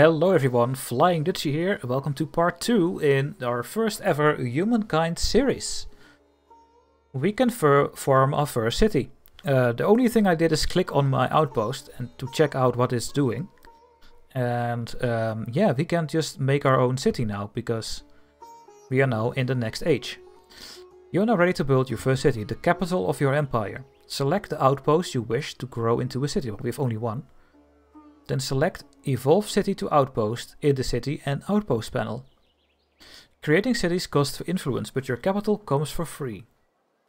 Hello everyone, Flying Dutchy here. Welcome to part 2 in our first ever Humankind series. We can form our first city. Uh, the only thing I did is click on my outpost and to check out what it's doing. And um, yeah, we can just make our own city now because we are now in the next age. You are now ready to build your first city, the capital of your empire. Select the outpost you wish to grow into a city. We have only one. Then select Evolve City to Outpost in the City and Outpost panel. Creating cities costs for influence, but your capital comes for free.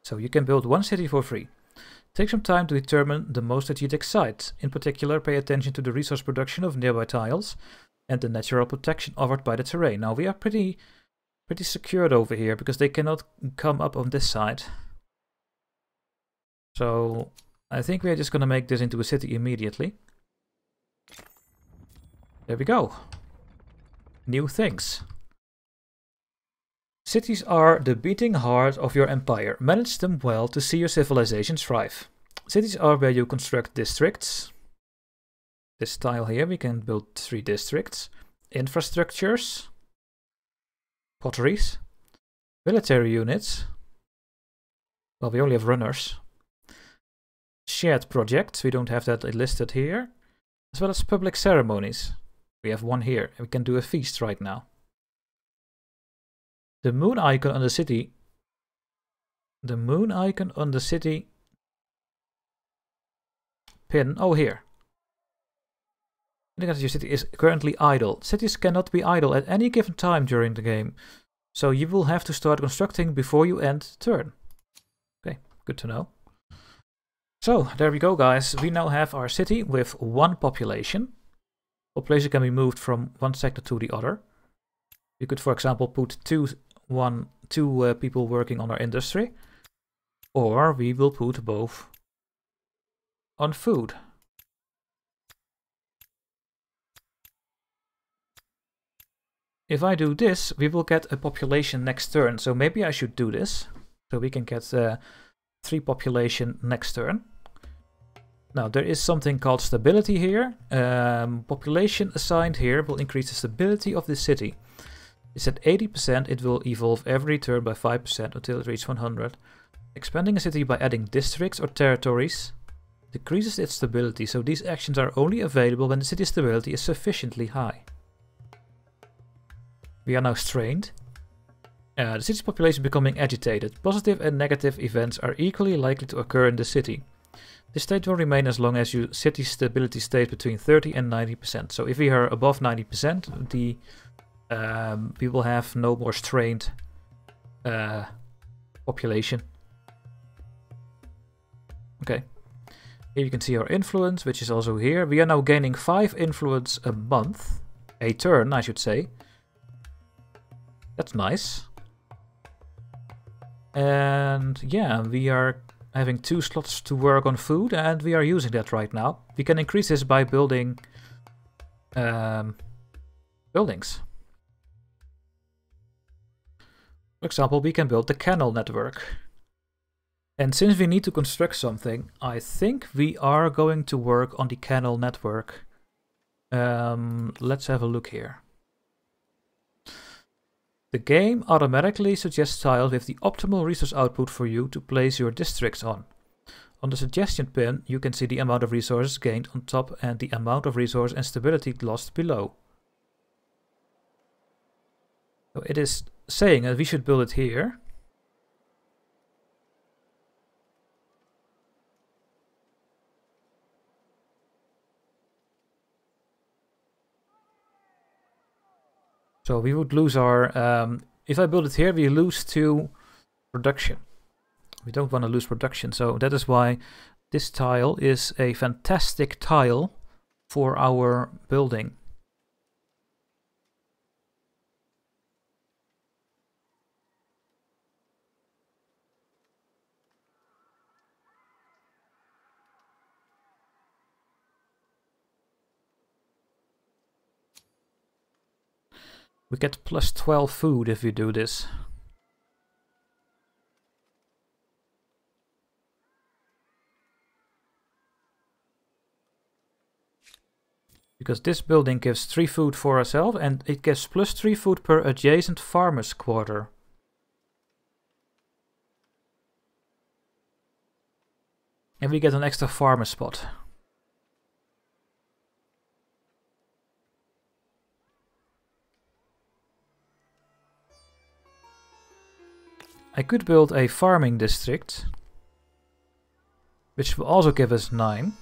So you can build one city for free. Take some time to determine the most strategic sites. In particular, pay attention to the resource production of nearby tiles and the natural protection offered by the terrain. Now we are pretty pretty secured over here because they cannot come up on this side. So I think we are just going to make this into a city immediately. There we go. New things. Cities are the beating heart of your empire. Manage them well to see your civilization thrive. Cities are where you construct districts. This tile here, we can build three districts. Infrastructures. Potteries. Military units. Well, we only have runners. Shared projects, we don't have that listed here. As well as public ceremonies. We have one here, we can do a feast right now. The moon icon on the city. The moon icon on the city pin. Oh, here. Indicates your city is currently idle. Cities cannot be idle at any given time during the game. So you will have to start constructing before you end turn. Okay, good to know. So, there we go guys. We now have our city with one population. Population can be moved from one sector to the other. You could, for example, put two, one, two uh, people working on our industry. Or we will put both on food. If I do this, we will get a population next turn. So maybe I should do this. So we can get uh, three population next turn. Now there is something called stability here. Um, population assigned here will increase the stability of the city. It's at 80%, it will evolve every turn by 5% until it reaches 100. Expanding a city by adding districts or territories decreases its stability, so these actions are only available when the city's stability is sufficiently high. We are now strained. Uh, the city's population becoming agitated. Positive and negative events are equally likely to occur in the city. This state will remain as long as your city stability stays between 30 and 90%. So if we are above 90%, the um, we will have no more strained uh, population. Okay. Here you can see our influence, which is also here. We are now gaining 5 influence a month. A turn, I should say. That's nice. And yeah, we are having two slots to work on food, and we are using that right now. We can increase this by building um, buildings. For example, we can build the canal network. And since we need to construct something, I think we are going to work on the canal network. Um, let's have a look here. The game automatically suggests tiles with the optimal resource output for you to place your districts on. On the suggestion pin, you can see the amount of resources gained on top and the amount of resource and stability lost below. So it is saying that we should build it here. So we would lose our, um, if I build it here, we lose to production. We don't want to lose production, so that is why this tile is a fantastic tile for our building. We get plus 12 food if we do this. Because this building gives 3 food for ourselves and it gives plus 3 food per adjacent farmer's quarter. And we get an extra farmer spot. I could build a farming district, which will also give us 9.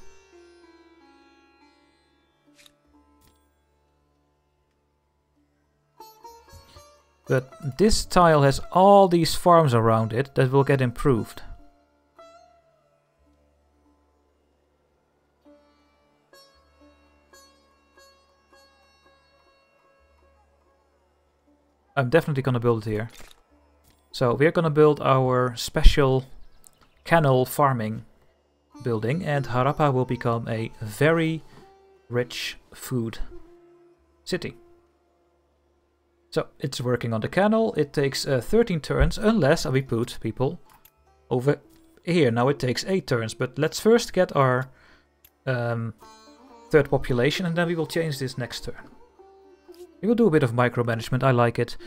But this tile has all these farms around it that will get improved. I'm definitely gonna build it here. So we're gonna build our special canal farming building and Harappa will become a very rich food city. So it's working on the canal, it takes uh, 13 turns unless we put people over here. Now it takes 8 turns, but let's first get our um, third population and then we will change this next turn. We will do a bit of micromanagement, I like it.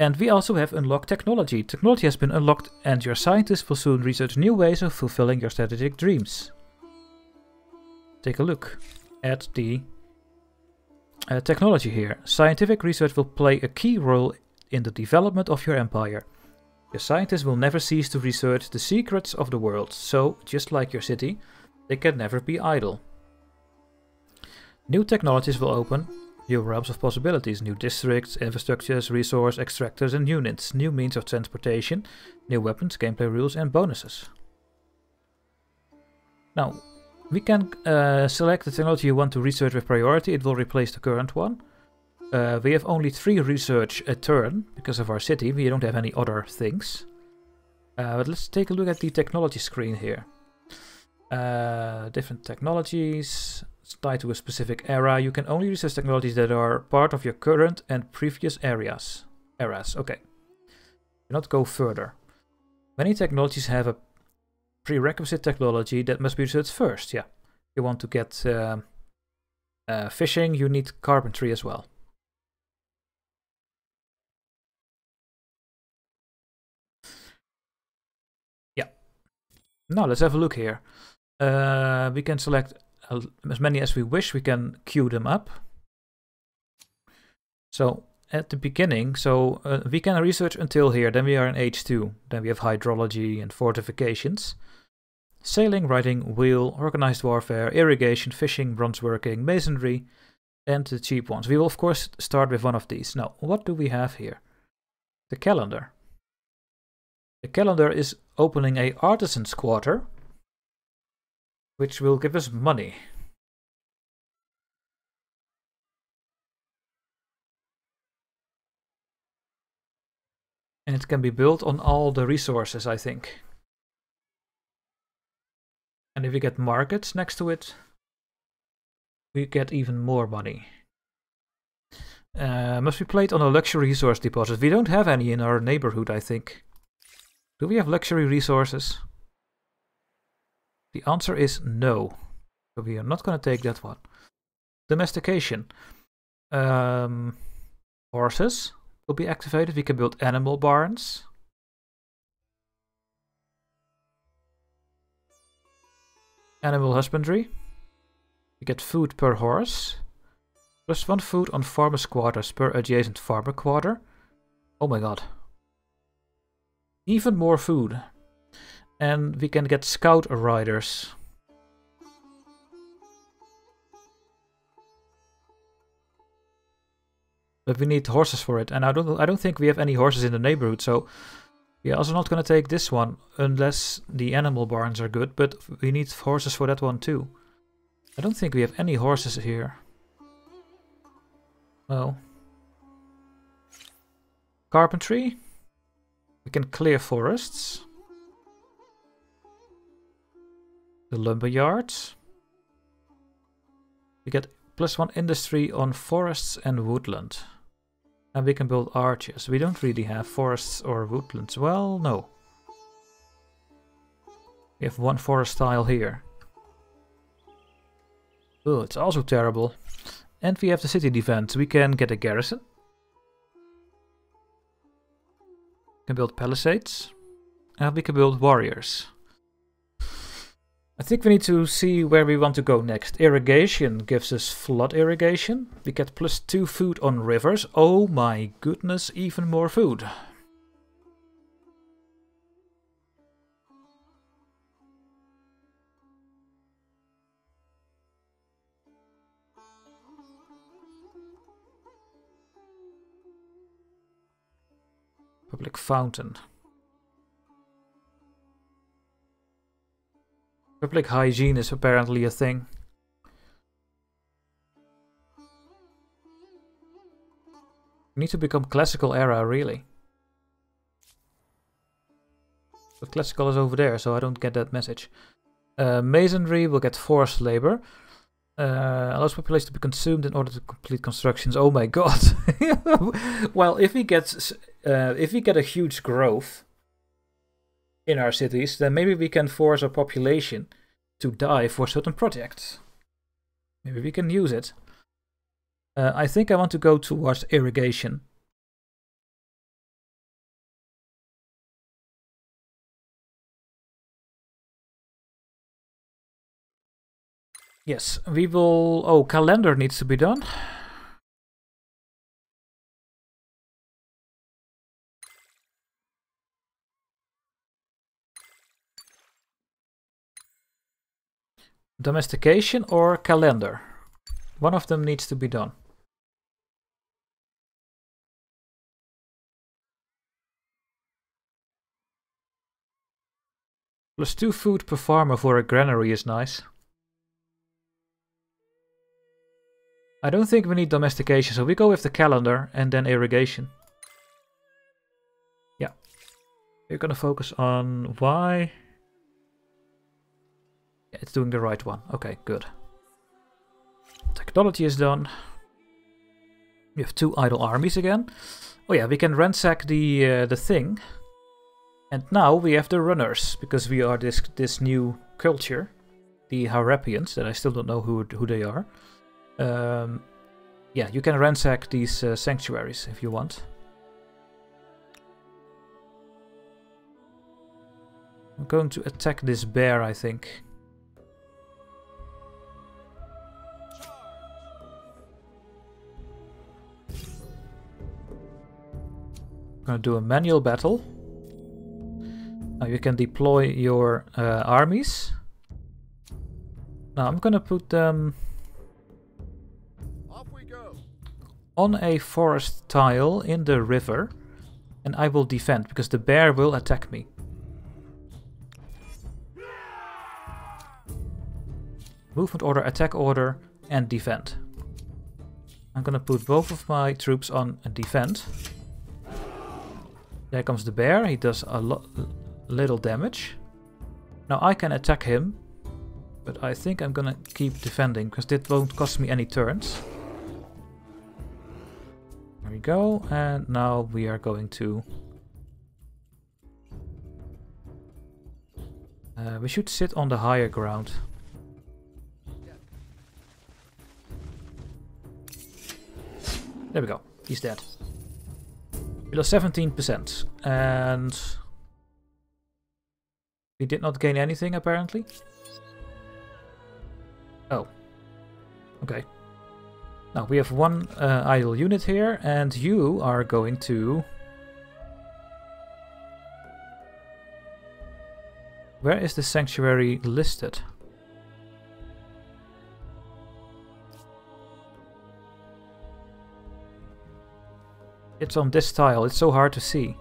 And we also have unlocked technology. Technology has been unlocked and your scientists will soon research new ways of fulfilling your strategic dreams. Take a look at the uh, technology here. Scientific research will play a key role in the development of your empire. Your scientists will never cease to research the secrets of the world, so, just like your city, they can never be idle. New technologies will open new realms of possibilities, new districts, infrastructures, resource extractors and units, new means of transportation, new weapons, gameplay rules and bonuses. Now, we can uh, select the technology you want to research with priority, it will replace the current one. Uh, we have only three research a turn because of our city, we don't have any other things. Uh, but let's take a look at the technology screen here. Uh, different technologies, tied to a specific era. You can only research technologies that are part of your current and previous areas. Eras, okay. Do not go further. Many technologies have a prerequisite technology that must be researched first, yeah. You want to get uh, uh, fishing, you need carpentry as well. Yeah. Now let's have a look here. Uh, we can select as many as we wish, we can queue them up. So at the beginning, so uh, we can research until here, then we are in H2. Then we have hydrology and fortifications. Sailing, riding, wheel, organized warfare, irrigation, fishing, bronze working, masonry, and the cheap ones. We will of course start with one of these. Now, what do we have here? The calendar. The calendar is opening a artisan's quarter, which will give us money. And it can be built on all the resources, I think. And if we get markets next to it, we get even more money. Uh, must be played on a luxury resource deposit. We don't have any in our neighborhood, I think. Do we have luxury resources? The answer is no. So we are not going to take that one. Domestication. Um, horses will be activated. We can build animal barns. Animal husbandry. We get food per horse. Plus one food on farmer's quarters per adjacent farmer quarter. Oh my god. Even more food. And we can get scout riders. But we need horses for it, and I don't I don't think we have any horses in the neighborhood, so we're also not gonna take this one unless the animal barns are good, but we need horses for that one too. I don't think we have any horses here. Well. Carpentry. We can clear forests. The lumber yards. We get plus one industry on forests and woodland. And we can build arches. We don't really have forests or woodlands. Well, no. We have one forest tile here. Oh, it's also terrible. And we have the city defense. We can get a garrison. We can build palisades. And we can build warriors. I think we need to see where we want to go next. Irrigation gives us flood irrigation. We get plus 2 food on rivers. Oh my goodness, even more food. Public fountain. Public hygiene is apparently a thing. Need to become classical era, really. But classical is over there, so I don't get that message. Uh, masonry will get forced labor. Uh, allows population to be consumed in order to complete constructions. Oh my god! well, if we get uh, if we get a huge growth in our cities, then maybe we can force our population to die for certain projects. Maybe we can use it. Uh, I think I want to go towards irrigation. Yes, we will... Oh, calendar needs to be done. Domestication or calendar. One of them needs to be done. Plus 2 food per farmer for a granary is nice. I don't think we need domestication, so we go with the calendar and then irrigation. Yeah. We're gonna focus on why. It's doing the right one. Okay, good. Technology is done. We have two idle armies again. Oh yeah, we can ransack the uh, the thing. And now we have the runners, because we are this this new culture, the Harappans, that I still don't know who who they are. Um, yeah, you can ransack these uh, sanctuaries if you want. I'm going to attack this bear, I think. I'm gonna do a manual battle. Now you can deploy your uh, armies. Now I'm gonna put them on a forest tile in the river and I will defend because the bear will attack me. Movement order, attack order and defend. I'm gonna put both of my troops on a defend. There comes the bear, he does a lot little damage. Now I can attack him, but I think I'm gonna keep defending because this won't cost me any turns. There we go, and now we are going to... Uh, we should sit on the higher ground. There we go, he's dead. We lost 17%, and we did not gain anything apparently. Oh. Okay. Now we have one uh, idle unit here and you are going to... Where is the sanctuary listed? It's on this tile, it's so hard to see.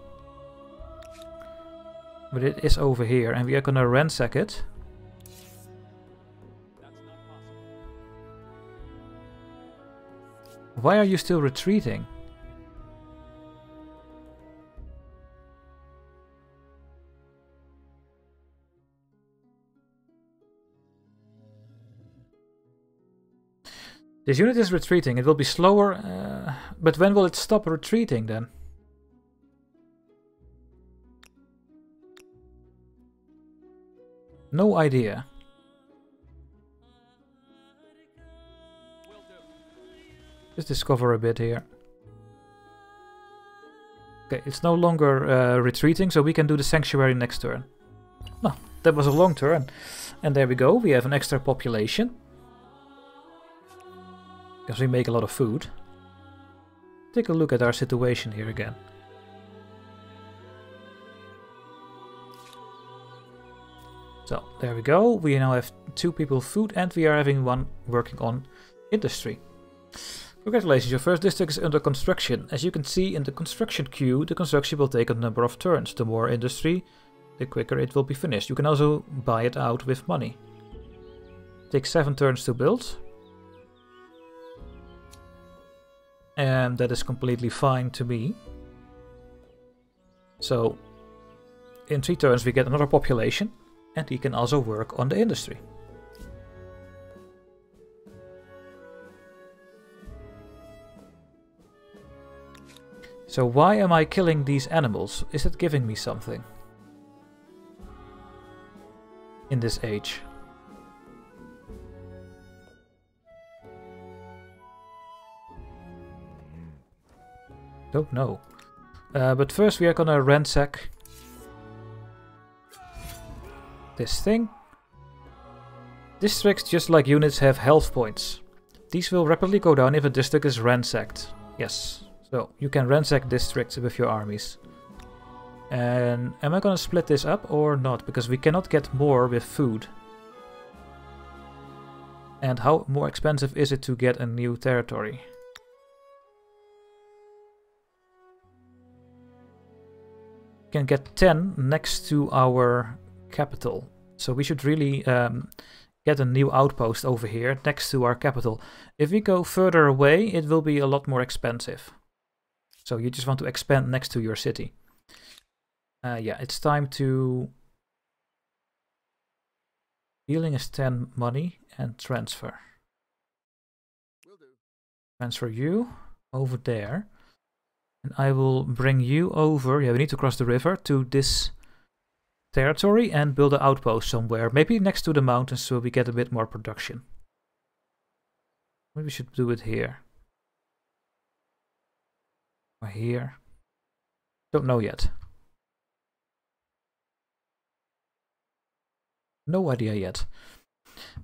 But it is over here and we are gonna ransack it. Why are you still retreating? This unit is retreating. It will be slower, uh, but when will it stop retreating then? No idea. Let's discover a bit here. Okay, it's no longer uh, retreating, so we can do the sanctuary next turn. No, that was a long turn. And there we go, we have an extra population. Because we make a lot of food. Take a look at our situation here again. So, there we go. We now have two people food and we are having one working on industry. Congratulations, your first district is under construction. As you can see in the construction queue, the construction will take a number of turns. The more industry, the quicker it will be finished. You can also buy it out with money. Take 7 turns to build. And that is completely fine to me. So, in 3 turns we get another population. And he can also work on the industry. So why am I killing these animals? Is it giving me something? In this age. Don't know. Uh, but first we are gonna ransack this thing. Districts, just like units, have health points. These will rapidly go down if a district is ransacked. Yes, so you can ransack districts with your armies. And am I gonna split this up or not? Because we cannot get more with food. And how more expensive is it to get a new territory? Can get 10 next to our capital. So we should really um, get a new outpost over here next to our capital. If we go further away, it will be a lot more expensive. So you just want to expand next to your city. Uh, yeah, it's time to... Healing is 10 money and transfer. Transfer you over there. And I will bring you over, yeah, we need to cross the river, to this territory and build an outpost somewhere. Maybe next to the mountains so we get a bit more production. Maybe we should do it here. Or here? Don't know yet. No idea yet.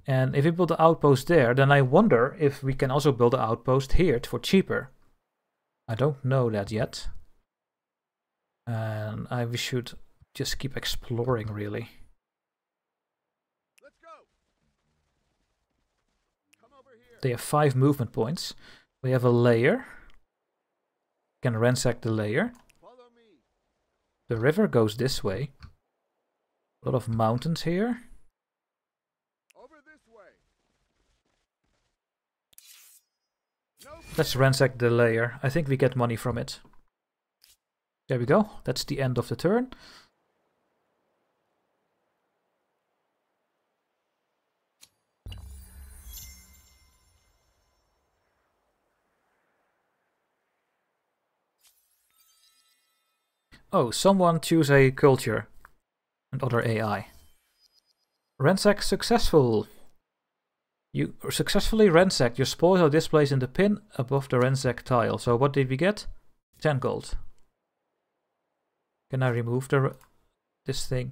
And if we build the outpost there, then I wonder if we can also build an outpost here for cheaper. I don't know that yet. And I we should just keep exploring really. They have five movement points. We have a layer can ransack the layer. The river goes this way. A lot of mountains here. Let's ransack the layer. I think we get money from it. There we go. That's the end of the turn. Oh, someone choose a culture and other AI. Ransack successful. You successfully ransacked. Your spoils are displayed in the pin above the ransack tile. So what did we get? 10 gold. Can I remove the this thing?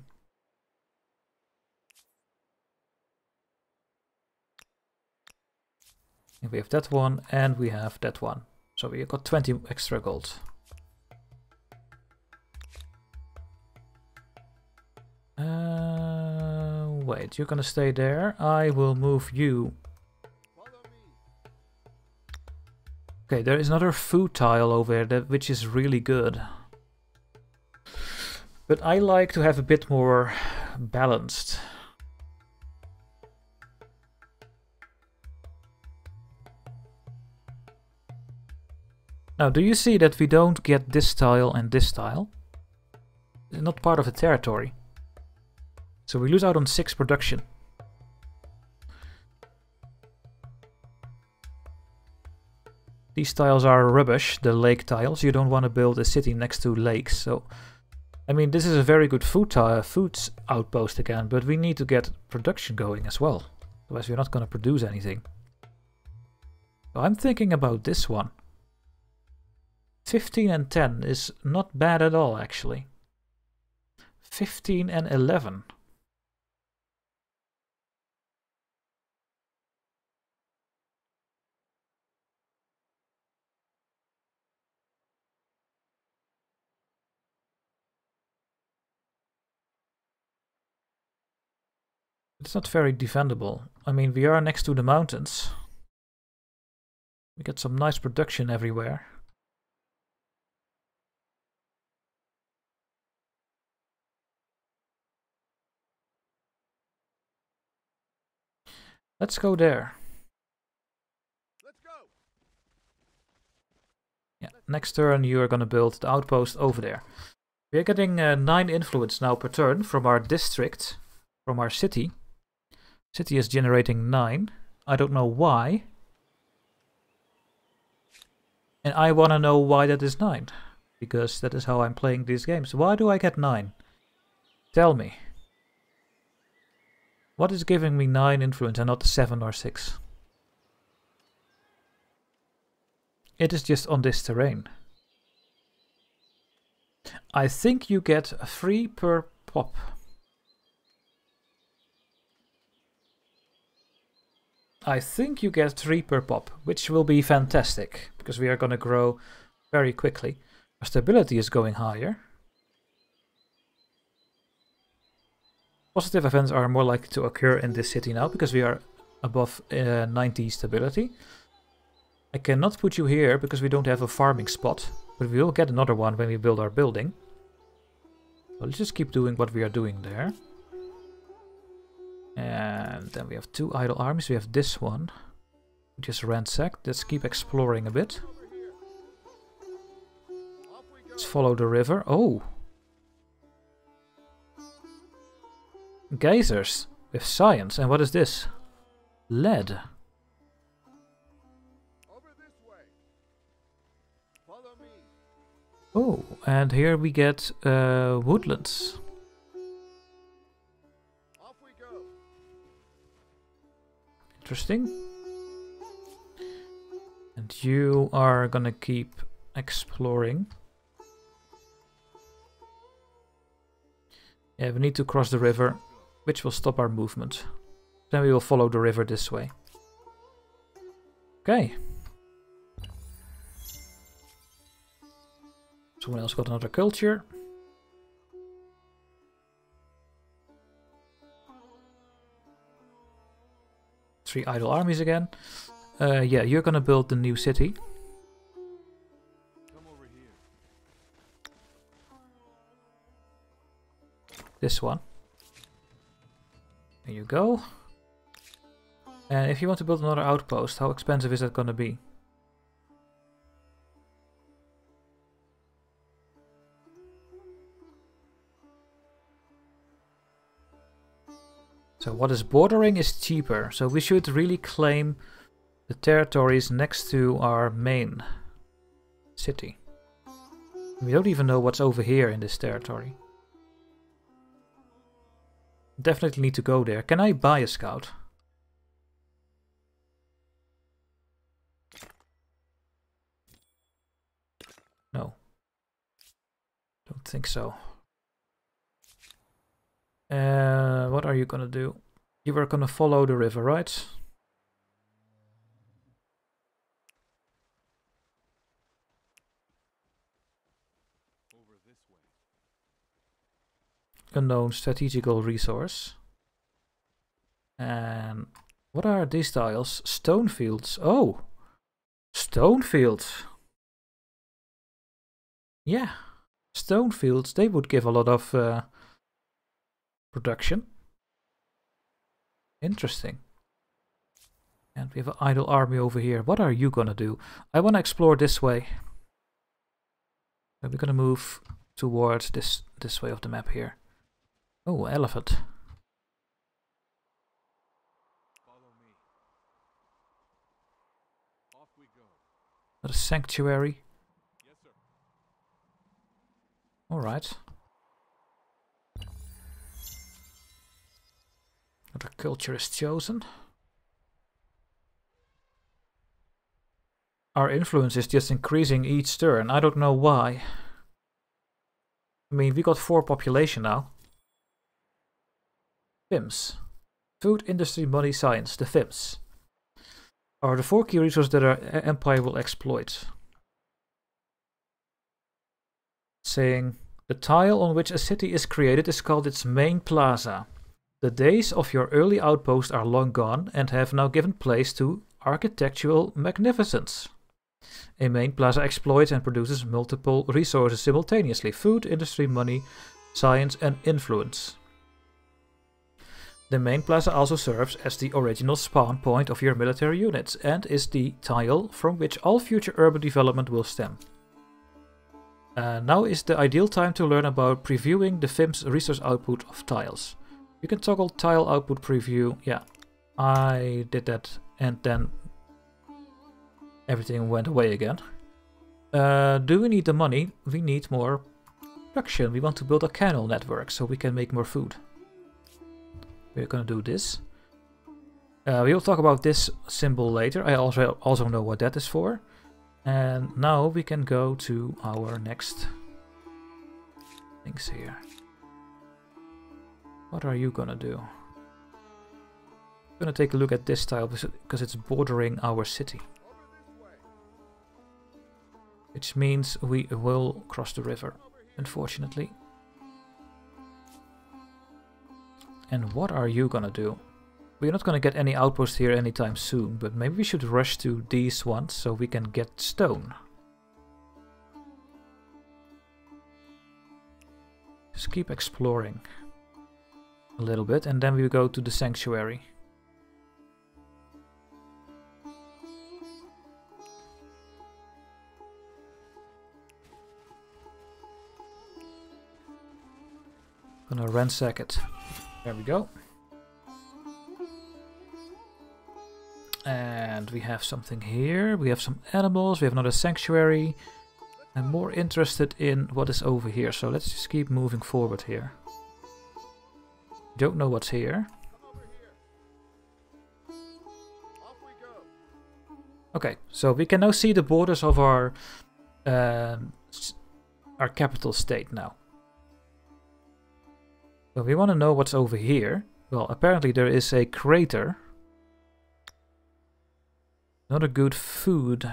And we have that one and we have that one. So we got 20 extra gold. Uh, wait, you're gonna stay there. I will move you. Okay, there is another food tile over there, that, which is really good. But I like to have a bit more balanced. Now, do you see that we don't get this tile and this tile? It's not part of the territory. So we lose out on 6 production. These tiles are rubbish, the lake tiles. You don't want to build a city next to lakes. So, I mean, this is a very good food, tile, food outpost again, but we need to get production going as well. Otherwise we're not going to produce anything. I'm thinking about this one. 15 and 10 is not bad at all, actually. 15 and 11. It's not very defendable. I mean, we are next to the mountains. We get some nice production everywhere. Let's go there. Let's go. Yeah, next turn you are gonna build the outpost over there. We are getting uh, 9 influence now per turn from our district, from our city. City is generating 9. I don't know why. And I want to know why that is 9. Because that is how I'm playing these games. Why do I get 9? Tell me. What is giving me 9 influence and not 7 or 6? It is just on this terrain. I think you get 3 per pop. I think you get 3 per pop, which will be fantastic, because we are going to grow very quickly. Our stability is going higher. Positive events are more likely to occur in this city now, because we are above uh, 90 stability. I cannot put you here, because we don't have a farming spot, but we will get another one when we build our building. So let's just keep doing what we are doing there. And then we have two idle armies. We have this one. Just ransacked. Let's keep exploring a bit. Let's follow the river. Oh! Geysers with science. And what is this? Lead. Oh, and here we get uh, woodlands. Interesting. And you are gonna keep exploring. Yeah, we need to cross the river, which will stop our movement. Then we will follow the river this way. Okay. Someone else got another culture. Three idle armies again. Uh, yeah, you're gonna build the new city. This one. There you go. And if you want to build another outpost, how expensive is that gonna be? So what is bordering is cheaper. So we should really claim the territories next to our main city. We don't even know what's over here in this territory. Definitely need to go there. Can I buy a scout? No. Don't think so. Uh, what are you gonna do? You were gonna follow the river, right? Unknown strategical resource. And what are these tiles? Stone fields. Oh! Stone fields. Yeah. Stone fields, they would give a lot of uh, production. Interesting. And we have an idle army over here. What are you gonna do? I wanna explore this way. We're gonna move towards this this way of the map here. Oh, elephant. off we go Not a sanctuary. Yes, All right. Another culture is chosen. our influence is just increasing each turn. I don't know why. I mean, we got 4 population now. FIMS. Food, industry, money, science. The FIMS. Are the 4 key resources that our empire will exploit. Saying, the tile on which a city is created is called its main plaza. The days of your early outpost are long gone and have now given place to architectural magnificence. A main plaza exploits and produces multiple resources simultaneously food, industry, money, science, and influence. The main plaza also serves as the original spawn point of your military units and is the tile from which all future urban development will stem. Uh, now is the ideal time to learn about previewing the FIM's resource output of tiles. You can toggle tile output preview. Yeah, I did that and then everything went away again. Uh, do we need the money? We need more production. We want to build a canal network so we can make more food. We're gonna do this. Uh, we will talk about this symbol later. I also also know what that is for. And now we can go to our next things here. What are you gonna do? I'm gonna take a look at this tile because it's bordering our city. Which means we will cross the river, unfortunately. And what are you gonna do? We're not gonna get any outposts here anytime soon, but maybe we should rush to these ones so we can get stone. Just keep exploring a little bit and then we go to the sanctuary. Gonna ransack it. There we go. And we have something here. We have some animals. We have another sanctuary. I'm more interested in what is over here. So let's just keep moving forward here. Don't know what's here. Okay, so we can now see the borders of our um, our capital state now. So we want to know what's over here. Well, apparently there is a crater. Not a good food.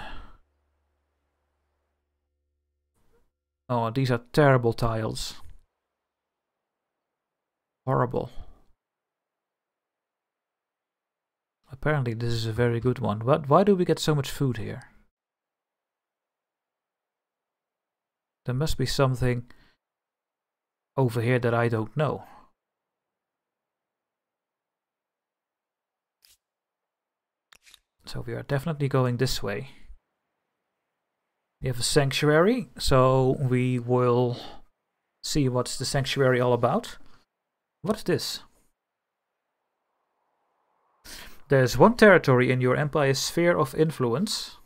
Oh, these are terrible tiles. Horrible. Apparently this is a very good one. But why do we get so much food here? There must be something over here that I don't know. So we are definitely going this way. We have a sanctuary, so we will see what's the sanctuary all about. What's this? There's one territory in your empire's sphere of influence.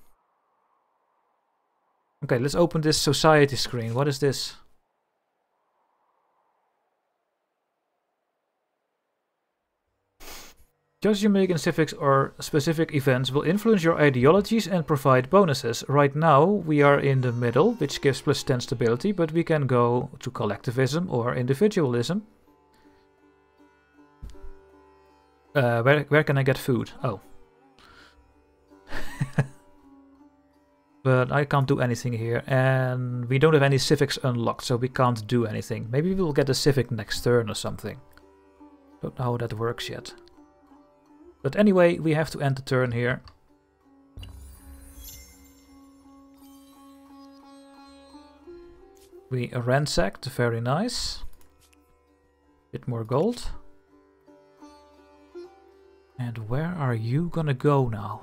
Okay, let's open this society screen. What is this? Judges you make in specific or specific events will influence your ideologies and provide bonuses. Right now we are in the middle, which gives plus 10 stability, but we can go to collectivism or individualism. Uh, where, where can I get food? Oh. but I can't do anything here. And we don't have any civics unlocked, so we can't do anything. Maybe we'll get a civic next turn or something. Don't know how that works yet. But anyway, we have to end the turn here. We ransacked, very nice. Bit more gold. And where are you gonna go now?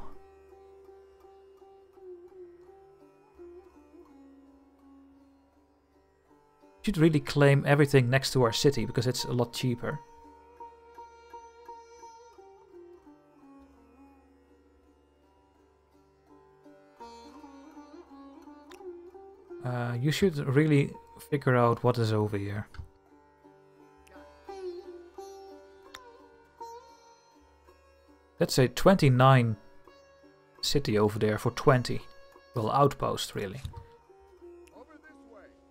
You should really claim everything next to our city because it's a lot cheaper. Uh, you should really figure out what is over here. Let's say 29 city over there for 20. well, outpost really.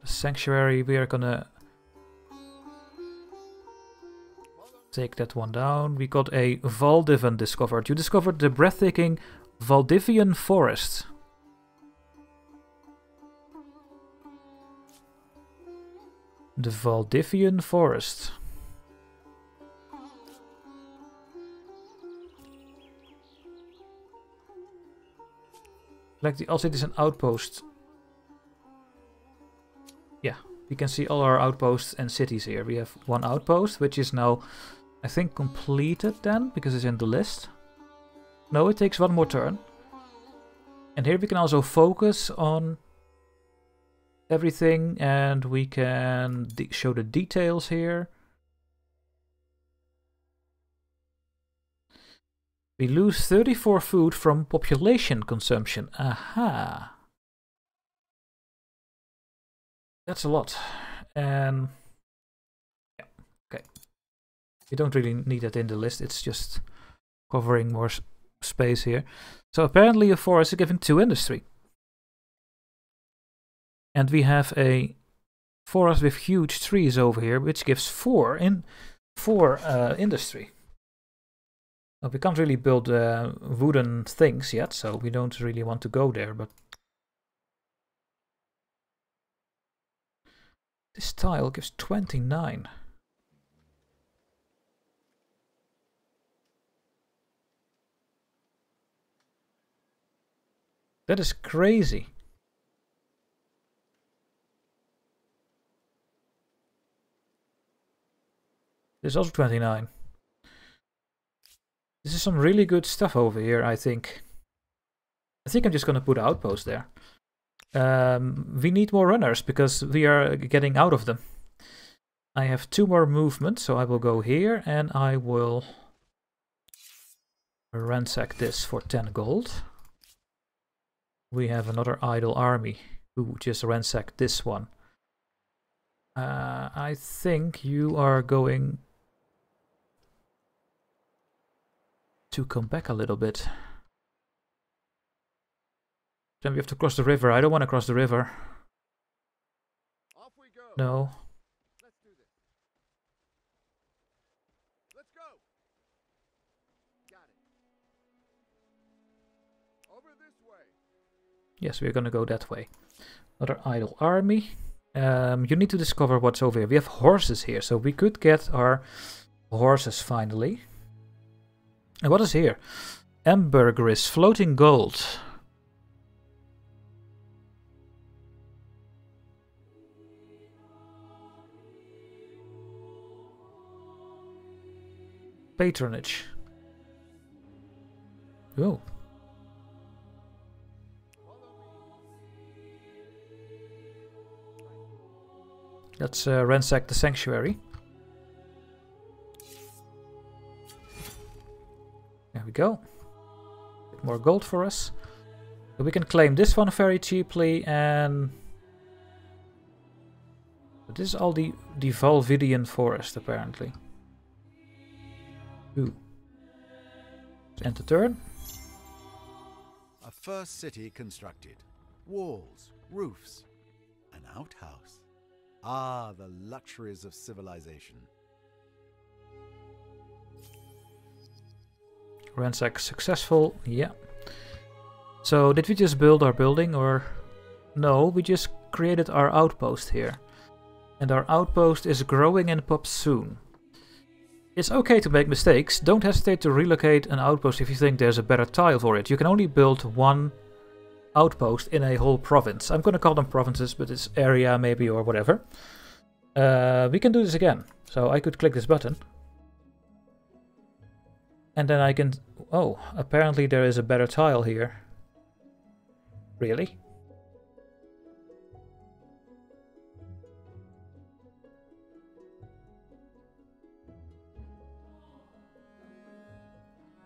The sanctuary, we are gonna take that one down. We got a Valdivian discovered. You discovered the breathtaking Valdivian forest. The Valdivian forest. Like the also it is an outpost. Yeah, we can see all our outposts and cities here. We have one outpost, which is now, I think, completed then, because it's in the list. No, it takes one more turn. And here we can also focus on everything, and we can show the details here. We lose 34 food from population consumption. Aha. That's a lot. And yeah, okay. We don't really need that in the list. It's just covering more space here. So apparently a forest is giving two industry. And we have a forest with huge trees over here, which gives four in four uh, industry. Well, we can't really build uh, wooden things yet, so we don't really want to go there, but... This tile gives 29. That is crazy. This is also 29. This is some really good stuff over here, I think. I think I'm just gonna put outpost there. Um, we need more runners because we are getting out of them. I have two more movements, so I will go here and I will ransack this for 10 gold. We have another idle army who just ransacked this one. Uh, I think you are going to come back a little bit. Then we have to cross the river. I don't want to cross the river. No. Let's do this. Let's go. Got it. Over this way. Yes, we're gonna go that way. Another idle army. Um, you need to discover what's over here. We have horses here, so we could get our horses finally. And what is here? Ambergris, floating gold. Patronage. Oh. Let's uh, ransack the sanctuary. There we go. Bit more gold for us. So we can claim this one very cheaply and... But this is all the, the Valvidian forest apparently. Ooh. End the turn. A first city constructed. Walls, roofs, an outhouse. Ah, the luxuries of civilization. Ransack successful, yeah. So did we just build our building or... No, we just created our outpost here. And our outpost is growing and pop soon. It's okay to make mistakes, don't hesitate to relocate an outpost if you think there's a better tile for it. You can only build one outpost in a whole province. I'm gonna call them provinces, but it's area maybe or whatever. Uh, we can do this again. So I could click this button. And then I can... Oh, apparently there is a better tile here. Really?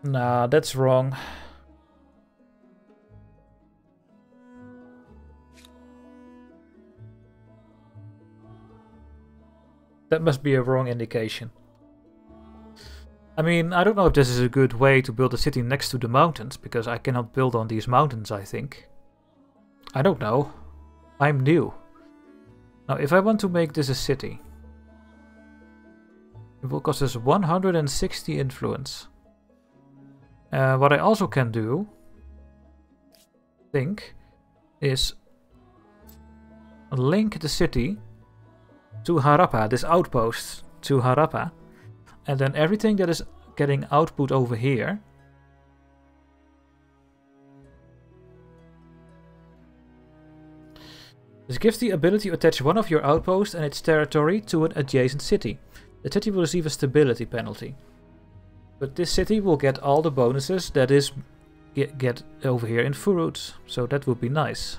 Nah, that's wrong. That must be a wrong indication. I mean, I don't know if this is a good way to build a city next to the mountains, because I cannot build on these mountains, I think. I don't know. I'm new. Now, if I want to make this a city, it will cost us 160 influence. Uh, what I also can do, think, is link the city to Harappa, this outpost to Harappa, and then everything that is getting output over here This gives the ability to attach one of your outposts and its territory to an adjacent city. The city will receive a stability penalty. But this city will get all the bonuses that is get, get over here in Furut, so that would be nice.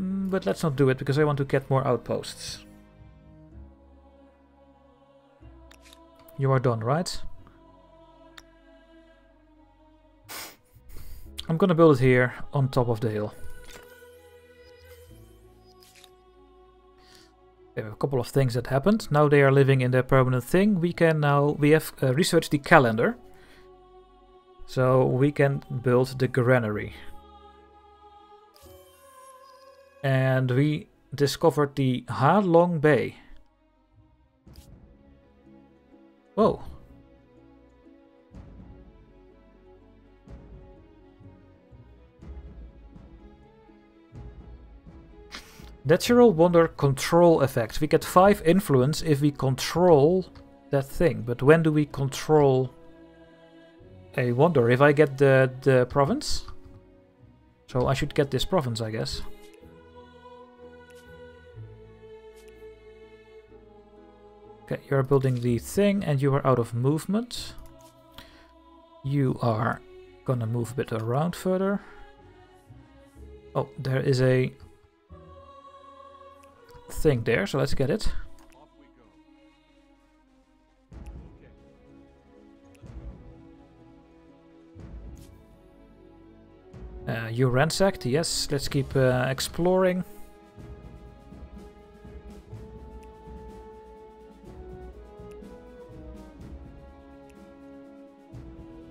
But let's not do it because I want to get more outposts. You are done, right? I'm gonna build it here on top of the hill. A couple of things that happened. Now they are living in their permanent thing. We can now, we have uh, researched the calendar. So we can build the granary. And we discovered the Ha Long Bay. Whoa. Natural Wonder Control Effect. We get 5 influence if we control that thing. But when do we control a wonder? If I get the, the province? So I should get this province, I guess. Okay, you're building the thing and you are out of movement. You are gonna move a bit around further. Oh, there is a thing there, so let's get it. Uh, you ransacked, yes, let's keep uh, exploring.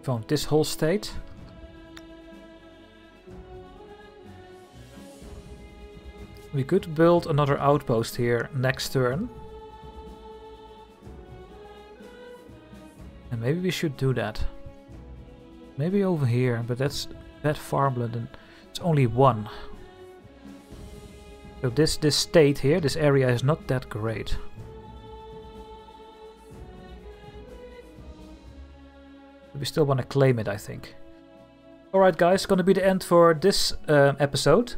Found this whole state. We could build another outpost here next turn. And maybe we should do that. Maybe over here, but that's that farmland and it's only one. So this, this state here, this area is not that great. We still want to claim it, I think. Alright guys, gonna be the end for this uh, episode.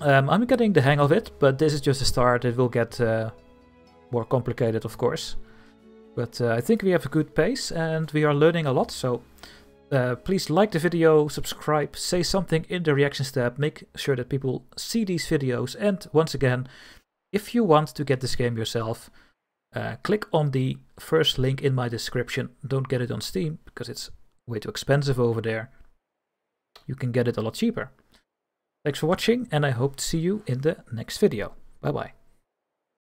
Um, I'm getting the hang of it, but this is just a start. It will get uh, more complicated, of course. But uh, I think we have a good pace and we are learning a lot. So uh, please like the video, subscribe, say something in the reactions tab. Make sure that people see these videos. And once again, if you want to get this game yourself, uh, click on the first link in my description. Don't get it on Steam because it's way too expensive over there. You can get it a lot cheaper. Thanks for watching and I hope to see you in the next video. Bye bye.